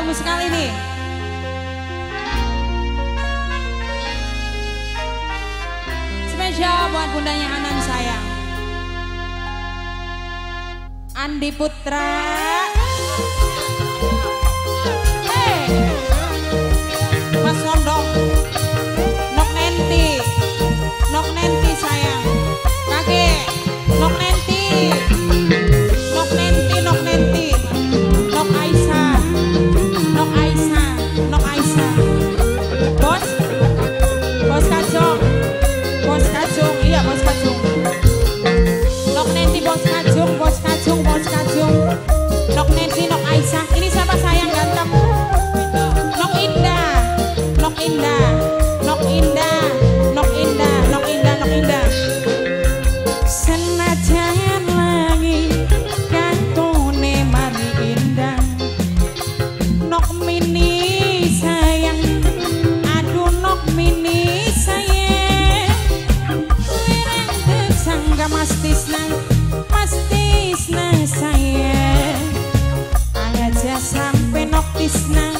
tunggu sekali ini. Spesial buat bundanya Anan sayang. Andi Putra. Semoga Mas Tisna Mas Tisna sayang Agak sampai nok Tisna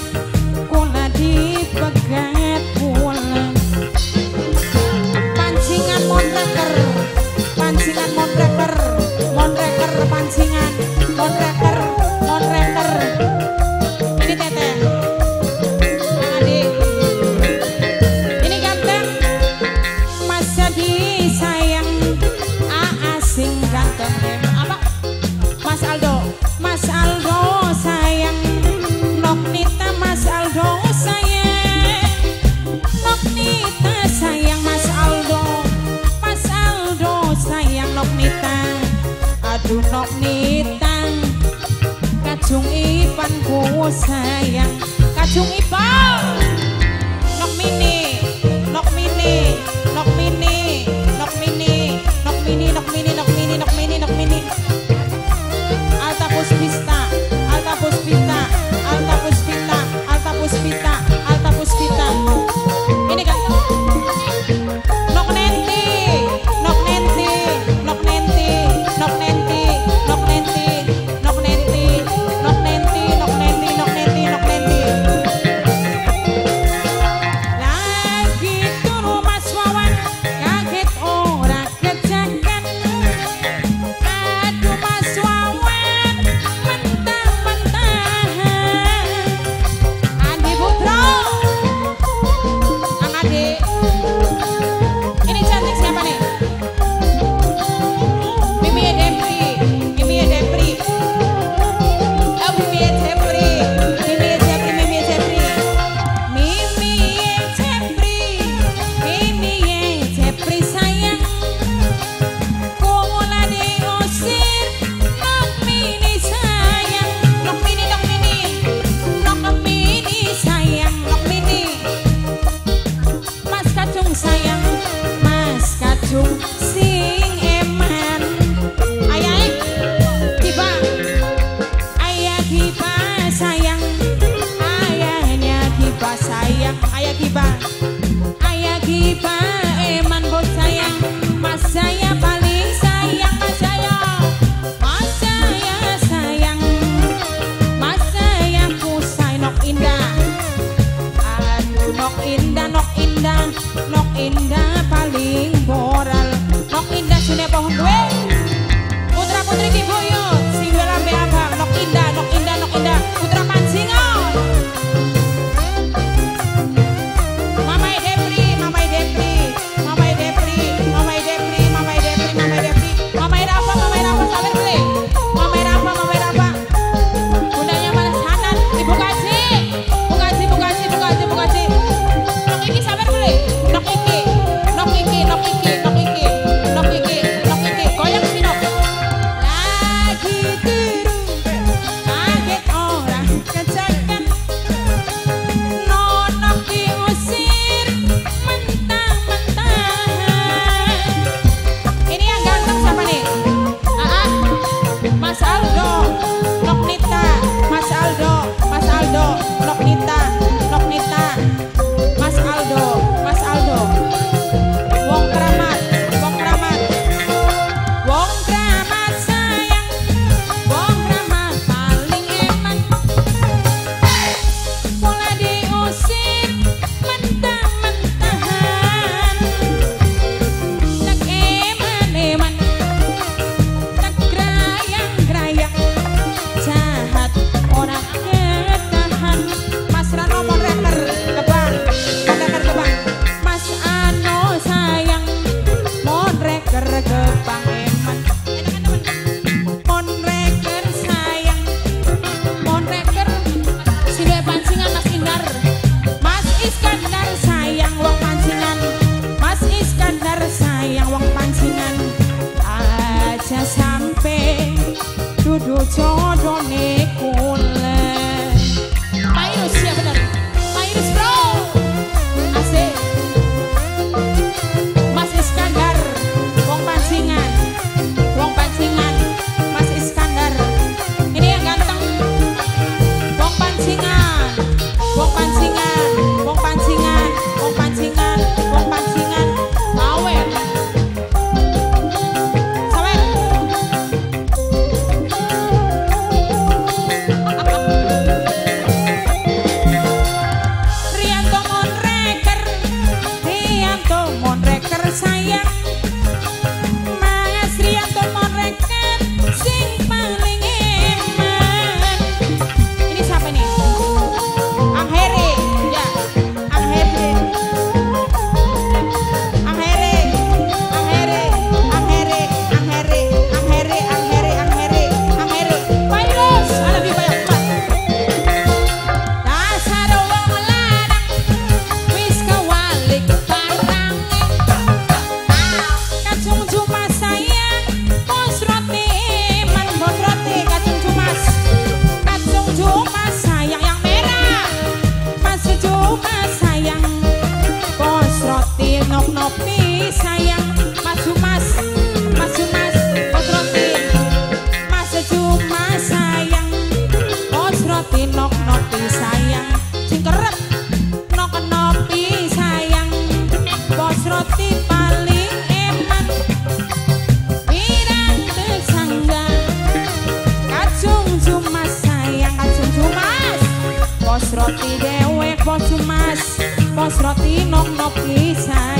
sayang. Kacung ipal sayang Ayah Giba Ayah Giba eman bos sayang. Mas saya paling sayang Mas saya. Mas saya sayang. Mas saya kusai nok indah. Aduh nok indah nok indah. Nok indah paling boral, Nok indah sudah pohon gue. se ស្រទីនងនប់គេសាយ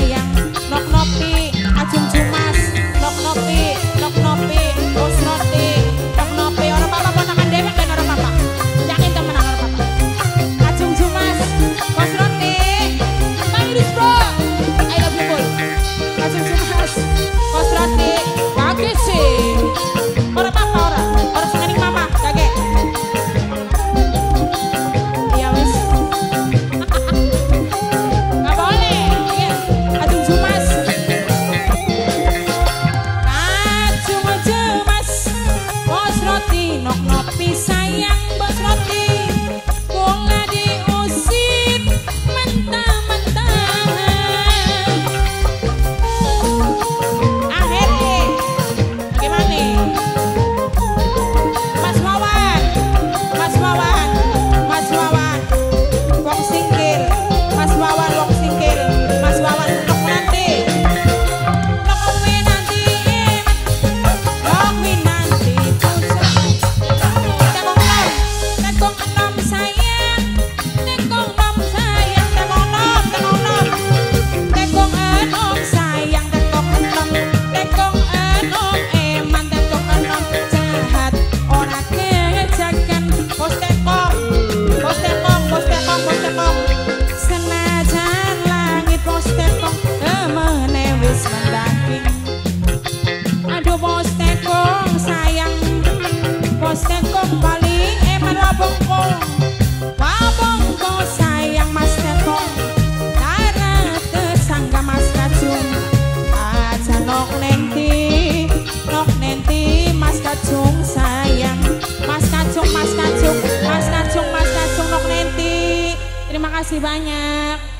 kasih banyak.